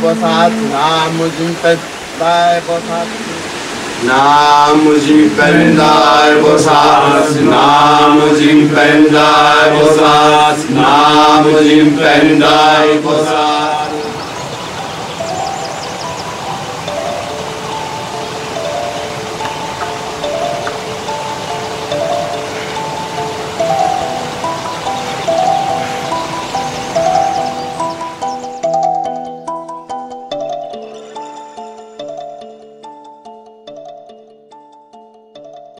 เป็นได้บสาสนามุจิมเป็นได้บสาส Namo Jim Pendai Bosat, Namo Jim Pendai Bosat, Namo Jim Pendai Bosat.